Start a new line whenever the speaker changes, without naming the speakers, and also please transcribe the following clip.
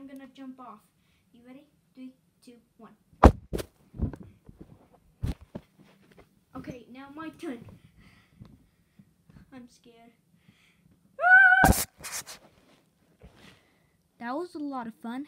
I'm gonna jump off. You ready? Three, two, one. Okay, now my turn. I'm scared. Ah! That was a lot of fun.